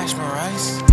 Ashman Rice.